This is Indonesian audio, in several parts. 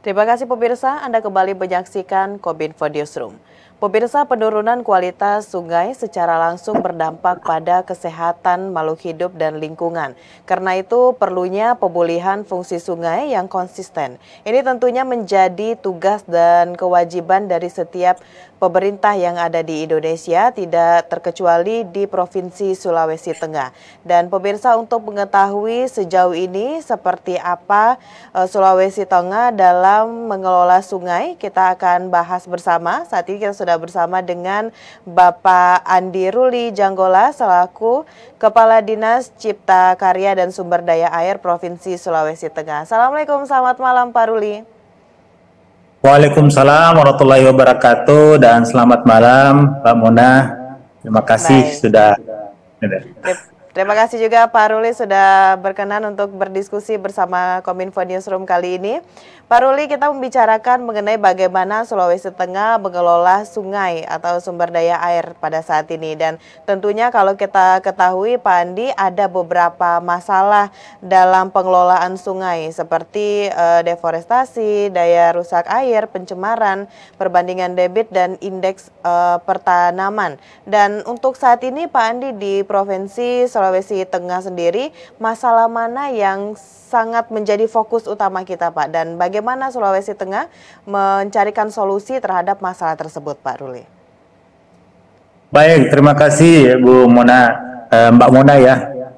Terima kasih pemirsa, Anda kembali menyaksikan Kominfo Newsroom. Pemirsa penurunan kualitas sungai secara langsung berdampak pada kesehatan makhluk hidup dan lingkungan. Karena itu perlunya pemulihan fungsi sungai yang konsisten. Ini tentunya menjadi tugas dan kewajiban dari setiap pemerintah yang ada di Indonesia tidak terkecuali di Provinsi Sulawesi Tengah. Dan pemirsa untuk mengetahui sejauh ini seperti apa uh, Sulawesi Tengah dalam mengelola sungai, kita akan bahas bersama. Saat ini kita sudah bersama dengan Bapak Andi Ruli Janggola selaku Kepala Dinas Cipta Karya dan Sumber Daya Air Provinsi Sulawesi Tengah. Assalamualaikum, selamat malam Pak Ruli. Waalaikumsalam warahmatullahi wabarakatuh dan selamat malam Mbak Mona. Terima kasih Baik. sudah. Terima kasih juga Pak Ruli sudah berkenan untuk berdiskusi bersama Kominfo Newsroom kali ini. Pak Ruli, kita membicarakan mengenai bagaimana Sulawesi Tengah mengelola sungai atau sumber daya air pada saat ini. Dan tentunya kalau kita ketahui Pak Andi ada beberapa masalah dalam pengelolaan sungai seperti uh, deforestasi, daya rusak air, pencemaran, perbandingan debit dan indeks uh, pertanaman. Dan untuk saat ini Pak Andi di Provinsi Sulawesi Tengah sendiri, masalah mana yang sangat menjadi fokus utama kita Pak dan bagaimana Sulawesi Tengah mencarikan solusi terhadap masalah tersebut Pak Ruli. Baik, terima kasih Bu Mona, eh, Mbak Mona ya,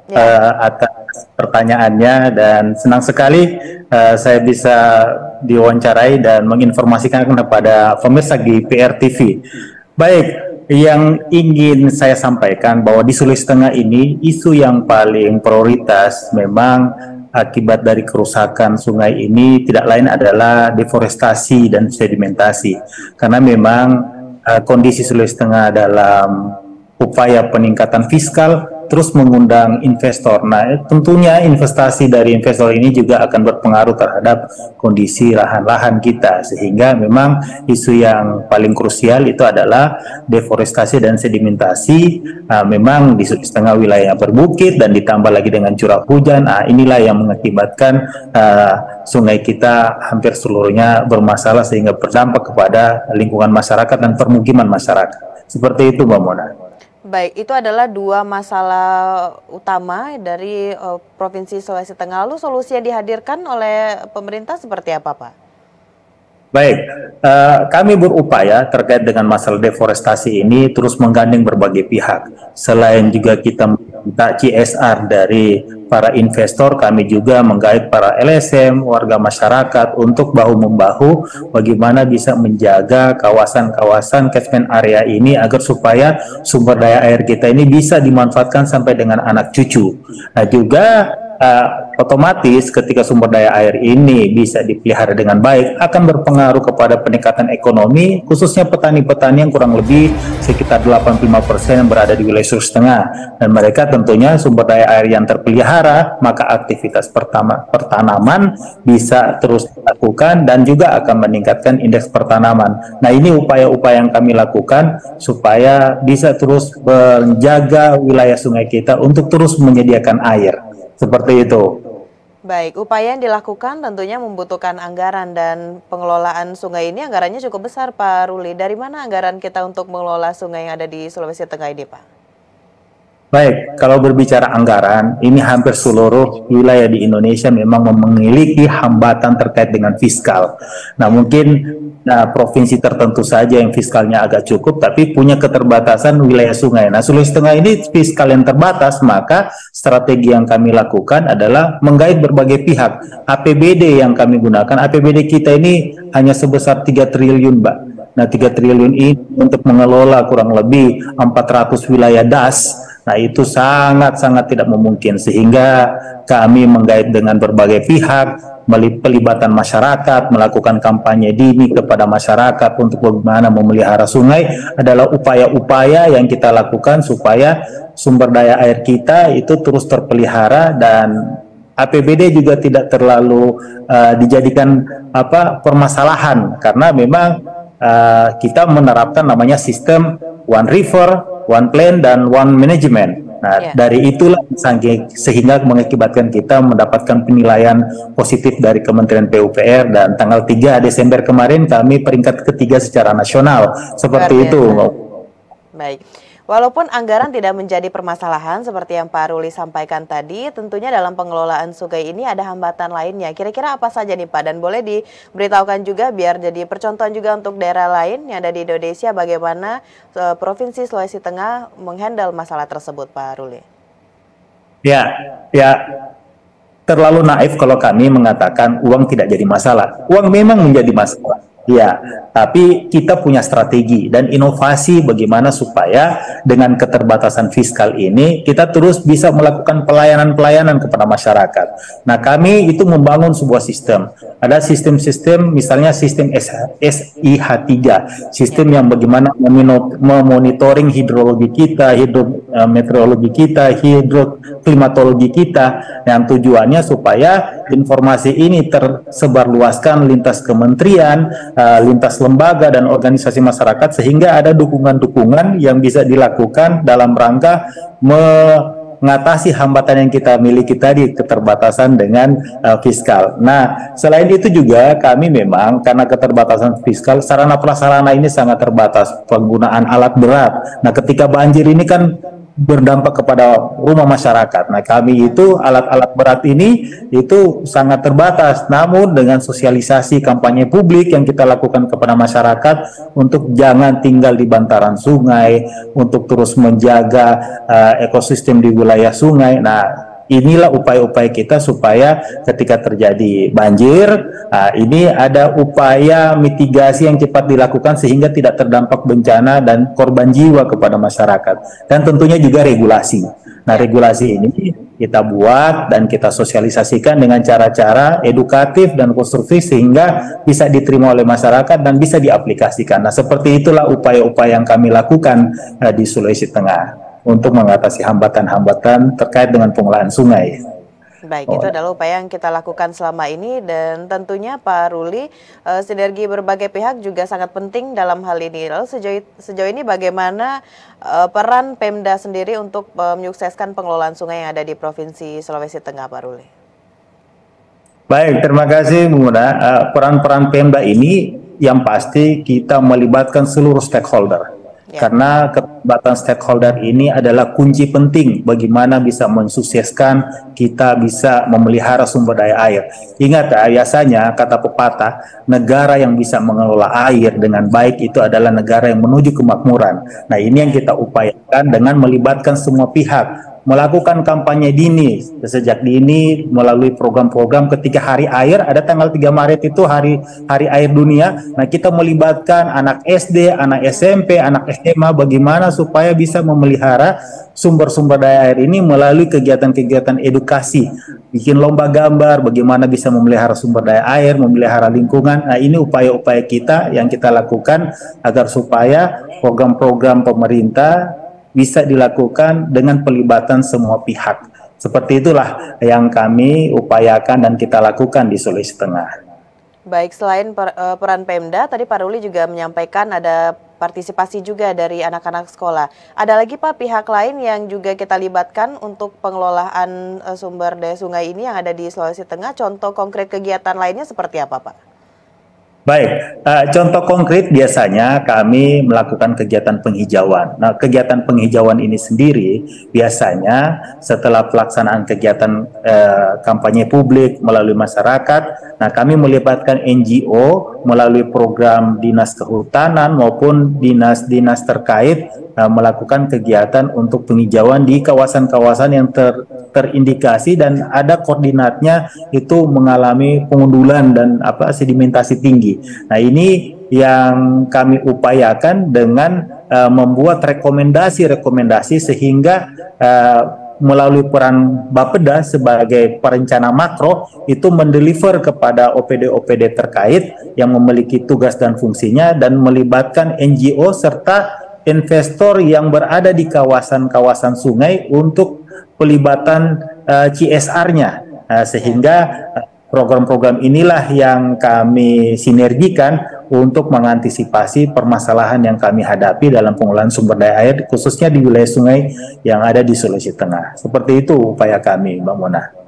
ya. Eh, atas pertanyaannya dan senang sekali eh, saya bisa diwawancarai dan menginformasikan kepada pemirsa di PRTV. Baik, yang ingin saya sampaikan bahwa di Sulawesi Tengah ini isu yang paling prioritas memang akibat dari kerusakan sungai ini tidak lain adalah deforestasi dan sedimentasi. Karena memang uh, kondisi Sulawesi Tengah dalam upaya peningkatan fiskal terus mengundang investor. Nah, tentunya investasi dari investor ini juga akan berpengaruh terhadap kondisi lahan-lahan kita sehingga memang isu yang paling krusial itu adalah deforestasi dan sedimentasi. Nah, memang di setengah wilayah berbukit dan ditambah lagi dengan curah hujan. Nah, inilah yang mengakibatkan uh, sungai kita hampir seluruhnya bermasalah sehingga berdampak kepada lingkungan masyarakat dan permukiman masyarakat. Seperti itu, Mbak Mona. Baik, itu adalah dua masalah utama dari uh, Provinsi Sulawesi Tengah. Lalu solusi yang dihadirkan oleh pemerintah seperti apa, Pak? Baik, uh, kami berupaya terkait dengan masalah deforestasi ini terus menggandeng berbagai pihak. Selain juga kita minta CSR dari para investor, kami juga menggait para LSM, warga masyarakat untuk bahu-membahu bagaimana bisa menjaga kawasan-kawasan catchment area ini agar supaya sumber daya air kita ini bisa dimanfaatkan sampai dengan anak cucu. Nah juga uh, otomatis ketika sumber daya air ini bisa dipelihara dengan baik akan berpengaruh kepada peningkatan ekonomi khususnya petani-petani yang kurang lebih sekitar 85% yang berada di wilayah Sulawesi Tengah dan mereka tentunya sumber daya air yang terpelihara maka aktivitas pertama pertanaman bisa terus dilakukan dan juga akan meningkatkan indeks pertanaman. Nah, ini upaya-upaya yang kami lakukan supaya bisa terus menjaga wilayah sungai kita untuk terus menyediakan air. Seperti itu. Baik, upaya yang dilakukan tentunya membutuhkan anggaran dan pengelolaan sungai ini anggarannya cukup besar Pak Ruli. Dari mana anggaran kita untuk mengelola sungai yang ada di Sulawesi Tengah ini Pak? Baik, kalau berbicara anggaran, ini hampir seluruh wilayah di Indonesia memang memiliki hambatan terkait dengan fiskal. Nah, mungkin nah, provinsi tertentu saja yang fiskalnya agak cukup, tapi punya keterbatasan wilayah sungai. Nah, Sulawesi Tengah ini fiskal yang terbatas, maka strategi yang kami lakukan adalah menggait berbagai pihak. APBD yang kami gunakan, APBD kita ini hanya sebesar 3 triliun, Mbak. Nah, 3 triliun ini untuk mengelola kurang lebih 400 wilayah DAS Nah itu sangat-sangat tidak memungkinkan sehingga kami menggait dengan berbagai pihak, pelibatan masyarakat, melakukan kampanye dini kepada masyarakat untuk bagaimana memelihara sungai adalah upaya-upaya yang kita lakukan supaya sumber daya air kita itu terus terpelihara dan APBD juga tidak terlalu uh, dijadikan apa permasalahan. Karena memang uh, kita menerapkan namanya sistem one river one plan dan one management. Nah, yeah. dari itulah sehingga mengakibatkan kita mendapatkan penilaian positif dari Kementerian PUPR dan tanggal 3 Desember kemarin kami peringkat ketiga secara nasional. Seperti itu. Baik. Walaupun anggaran tidak menjadi permasalahan seperti yang Pak Ruli sampaikan tadi, tentunya dalam pengelolaan sungai ini ada hambatan lainnya. Kira-kira apa saja nih Pak? Dan boleh diberitahukan juga biar jadi percontohan juga untuk daerah lain yang ada di Indonesia bagaimana uh, Provinsi Sulawesi Tengah menghandle masalah tersebut Pak Ruli. Ya, ya terlalu naif kalau kami mengatakan uang tidak jadi masalah. Uang memang menjadi masalah Ya, tapi kita punya strategi dan inovasi bagaimana supaya dengan keterbatasan fiskal ini kita terus bisa melakukan pelayanan-pelayanan kepada masyarakat. Nah, kami itu membangun sebuah sistem. Ada sistem-sistem misalnya sistem SIH3, sistem yang bagaimana memonitoring hidrologi kita, hidrometeorologi kita, hidroklimatologi kita yang tujuannya supaya informasi ini tersebar luaskan lintas kementerian uh, lintas lembaga dan organisasi masyarakat sehingga ada dukungan-dukungan yang bisa dilakukan dalam rangka mengatasi hambatan yang kita miliki tadi keterbatasan dengan uh, fiskal. Nah, selain itu juga kami memang karena keterbatasan fiskal sarana prasarana ini sangat terbatas penggunaan alat berat. Nah, ketika banjir ini kan berdampak kepada rumah masyarakat. Nah, kami itu alat-alat berat ini itu sangat terbatas. Namun dengan sosialisasi kampanye publik yang kita lakukan kepada masyarakat untuk jangan tinggal di bantaran sungai, untuk terus menjaga uh, ekosistem di wilayah sungai. Nah, inilah upaya-upaya kita supaya ketika terjadi banjir, uh, ini ada upaya mitigasi yang cepat dilakukan sehingga tidak terdampak bencana dan korban jiwa kepada masyarakat. Dan tentunya juga regulasi. Nah, regulasi ini kita buat dan kita sosialisasikan dengan cara-cara edukatif dan konstruktif sehingga bisa diterima oleh masyarakat dan bisa diaplikasikan. Nah, seperti itulah upaya-upaya yang kami lakukan uh, di Sulawesi Tengah untuk mengatasi hambatan-hambatan terkait dengan pengelolaan sungai. Baik, oh. itu adalah upaya yang kita lakukan selama ini dan tentunya Pak Ruli, uh, sinergi berbagai pihak juga sangat penting dalam hal ini. Lalu sejauh, sejauh ini bagaimana uh, peran Pemda sendiri untuk uh, menyukseskan pengelolaan sungai yang ada di Provinsi Sulawesi Tengah, Pak Ruli? Baik, terima kasih Bu Uh, peran-peran Pemda ini yang pasti kita melibatkan seluruh stakeholder Ya. Karena keterlibatan stakeholder ini adalah kunci penting bagaimana bisa mensukseskan kita bisa memelihara sumber daya air. Ingat ya, biasanya kata pepatah, negara yang bisa mengelola air dengan baik itu adalah negara yang menuju kemakmuran. Nah ini yang kita upayakan dengan melibatkan semua pihak melakukan kampanye dini. Sejak dini melalui program-program ketika hari air ada tanggal 3 Maret itu hari hari air dunia. Nah kita melibatkan anak SD, anak SMP, anak SMA bagaimana supaya bisa memelihara sumber-sumber daya air ini melalui kegiatan-kegiatan edukasi. Bikin lomba gambar bagaimana bisa memelihara sumber daya air, memelihara lingkungan. Nah ini upaya-upaya kita yang kita lakukan agar supaya program-program pemerintah bisa dilakukan dengan pelibatan semua pihak. Seperti itulah yang kami upayakan dan kita lakukan di Sulawesi Tengah. Baik, selain per, uh, peran Pemda, tadi Pak Ruli juga menyampaikan ada partisipasi juga dari anak-anak sekolah. Ada lagi Pak pihak lain yang juga kita libatkan untuk pengelolaan uh, sumber daya sungai ini yang ada di Sulawesi Tengah. Contoh konkret kegiatan lainnya seperti apa Pak? Baik, uh, contoh konkret biasanya kami melakukan kegiatan penghijauan. Nah, kegiatan penghijauan ini sendiri biasanya setelah pelaksanaan kegiatan uh, kampanye publik melalui masyarakat, nah kami melibatkan NGO melalui program dinas kehutanan maupun dinas-dinas terkait uh, melakukan kegiatan untuk penghijauan di kawasan-kawasan yang ter, terindikasi dan ada koordinatnya itu mengalami pengundulan dan apa sedimentasi tinggi. Nah, ini yang kami upayakan dengan uh, membuat rekomendasi-rekomendasi sehingga uh, melalui peran Bapeda sebagai perencana makro itu mendeliver kepada OPD-OPD terkait yang memiliki tugas dan fungsinya dan melibatkan NGO serta investor yang berada di kawasan-kawasan sungai untuk pelibatan uh, CSR-nya uh, sehingga uh, program-program inilah yang kami sinergikan untuk mengantisipasi permasalahan yang kami hadapi dalam pengelolaan sumber daya air khususnya di wilayah sungai yang ada di Sulawesi Tengah. Seperti itu upaya kami, Mbak Mona.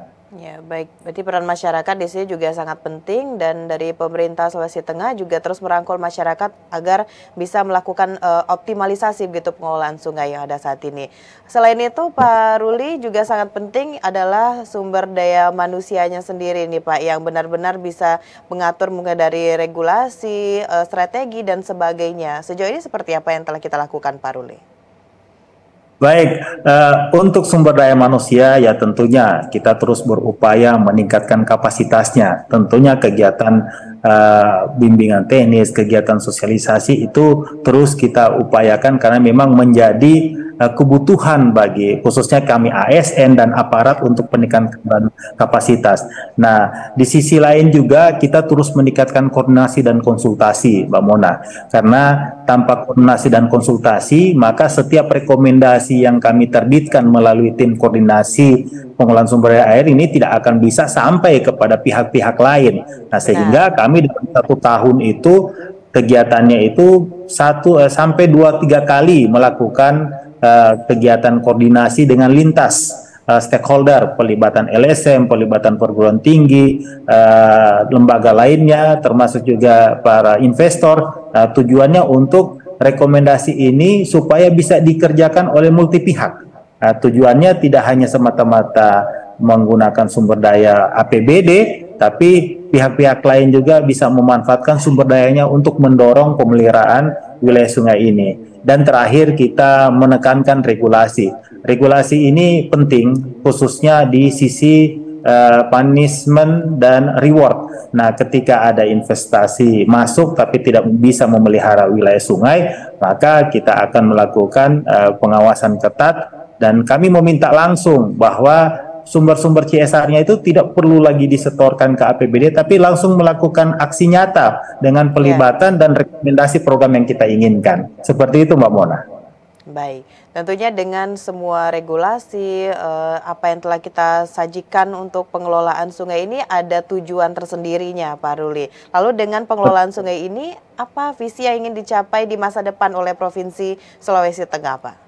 Baik, berarti peran masyarakat di sini juga sangat penting dan dari pemerintah Sulawesi Tengah juga terus merangkul masyarakat agar bisa melakukan uh, optimalisasi begitu pengelolaan sungai yang ada saat ini. Selain itu Pak Ruli juga sangat penting adalah sumber daya manusianya sendiri nih Pak yang benar-benar bisa mengatur mulai dari regulasi, uh, strategi dan sebagainya. Sejauh ini seperti apa yang telah kita lakukan Pak Ruli? Baik, uh, untuk sumber daya manusia ya tentunya kita terus berupaya meningkatkan kapasitasnya. Tentunya kegiatan uh, bimbingan teknis, kegiatan sosialisasi itu terus kita upayakan karena memang menjadi kebutuhan bagi khususnya kami ASN dan aparat untuk peningkatan kapasitas. Nah, di sisi lain juga kita terus meningkatkan koordinasi dan konsultasi, Mbak Mona. Karena tanpa koordinasi dan konsultasi, maka setiap rekomendasi yang kami terbitkan melalui tim koordinasi pengelolaan sumber daya air ini tidak akan bisa sampai kepada pihak-pihak lain. Nah, sehingga kami dalam satu tahun itu kegiatannya itu satu eh, sampai dua tiga kali melakukan uh, kegiatan koordinasi dengan lintas uh, stakeholder, pelibatan LSM, pelibatan perguruan tinggi, uh, lembaga lainnya, termasuk juga para investor. Tujuannya untuk rekomendasi ini supaya bisa dikerjakan oleh multi pihak. Tujuannya tidak hanya semata-mata menggunakan sumber daya APBD, tapi pihak-pihak lain juga bisa memanfaatkan sumber dayanya untuk mendorong pemeliharaan wilayah sungai ini. Dan terakhir kita menekankan regulasi. Regulasi ini penting khususnya di sisi uh, punishment dan reward. Nah, ketika ada investasi masuk tapi tidak bisa memelihara wilayah sungai, maka kita akan melakukan uh, pengawasan ketat dan kami meminta langsung bahwa sumber-sumber CSR-nya itu tidak perlu lagi disetorkan ke APBD, tapi langsung melakukan aksi nyata dengan pelibatan yeah. dan rekomendasi program yang kita inginkan. Seperti itu, Mbak Mona. Baik, tentunya dengan semua regulasi eh, apa yang telah kita sajikan untuk pengelolaan sungai ini ada tujuan tersendirinya, Pak Ruli. Lalu dengan pengelolaan sungai ini, apa visi yang ingin dicapai di masa depan oleh Provinsi Sulawesi Tengah, Pak?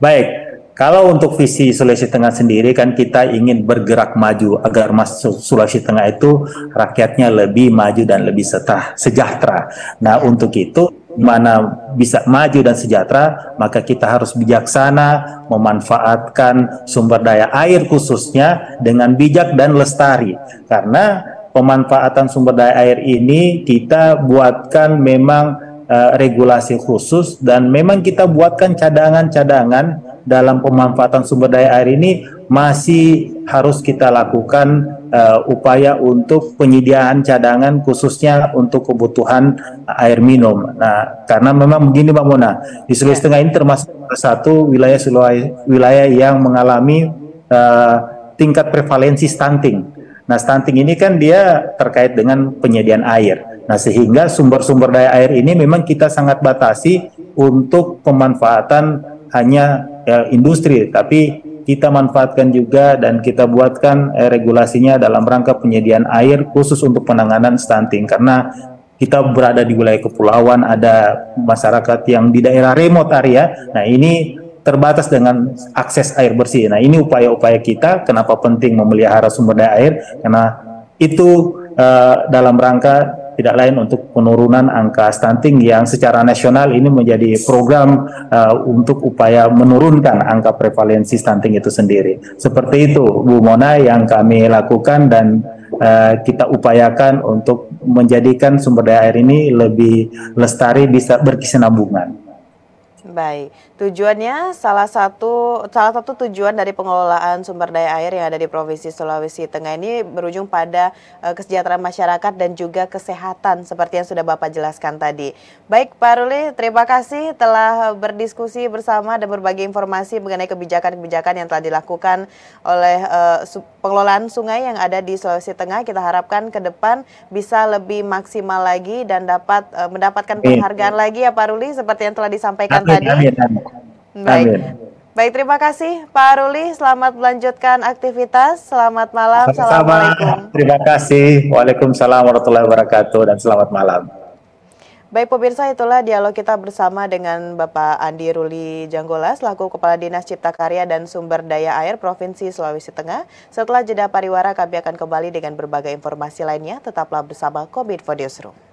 Baik, kalau untuk visi Sulawesi Tengah sendiri kan kita ingin bergerak maju agar masuk Sulawesi Tengah itu rakyatnya lebih maju dan lebih sejahtera. Nah untuk itu mana bisa maju dan sejahtera maka kita harus bijaksana memanfaatkan sumber daya air khususnya dengan bijak dan lestari karena pemanfaatan sumber daya air ini kita buatkan memang uh, regulasi khusus dan memang kita buatkan cadangan-cadangan dalam pemanfaatan sumber daya air ini masih harus kita lakukan uh, upaya untuk penyediaan cadangan khususnya untuk kebutuhan air minum. Nah, karena memang begini Mbak Mona, di Sulawesi Tengah ini termasuk satu wilayah Sulawesi, wilayah yang mengalami uh, tingkat prevalensi stunting. Nah, stunting ini kan dia terkait dengan penyediaan air. Nah, sehingga sumber-sumber daya air ini memang kita sangat batasi untuk pemanfaatan hanya ya, industri, tapi kita manfaatkan juga dan kita buatkan eh, regulasinya dalam rangka penyediaan air khusus untuk penanganan stunting karena kita berada di wilayah kepulauan, ada masyarakat yang di daerah remote area. Nah, ini terbatas dengan akses air bersih. Nah, ini upaya-upaya kita kenapa penting memelihara sumber daya air karena itu uh, dalam rangka tidak lain untuk penurunan angka stunting yang secara nasional ini menjadi program uh, untuk upaya menurunkan angka prevalensi stunting itu sendiri. Seperti itu Bu Mona yang kami lakukan dan uh, kita upayakan untuk menjadikan sumber daya air ini lebih lestari bisa berkesinambungan. Baik, tujuannya salah satu salah satu tujuan dari pengelolaan sumber daya air yang ada di Provinsi Sulawesi Tengah ini berujung pada uh, kesejahteraan masyarakat dan juga kesehatan seperti yang sudah Bapak jelaskan tadi. Baik, Pak Ruli, terima kasih telah berdiskusi bersama dan berbagi informasi mengenai kebijakan-kebijakan yang telah dilakukan oleh uh, pengelolaan sungai yang ada di Sulawesi Tengah. Kita harapkan ke depan bisa lebih maksimal lagi dan dapat uh, mendapatkan penghargaan lagi ya Pak Ruli seperti yang telah disampaikan tadi. Amin, amin. Baik. Amin. Baik, terima kasih Pak Ruli. Selamat melanjutkan aktivitas. Selamat malam. Sama-sama. Assalamualaikum. Terima kasih. Waalaikumsalam warahmatullahi wabarakatuh dan selamat malam. Baik pemirsa, itulah dialog kita bersama dengan Bapak Andi Ruli Janggola selaku Kepala Dinas Cipta Karya dan Sumber Daya Air Provinsi Sulawesi Tengah. Setelah jeda pariwara, kami akan kembali dengan berbagai informasi lainnya. Tetaplah bersama Komit for Newsroom.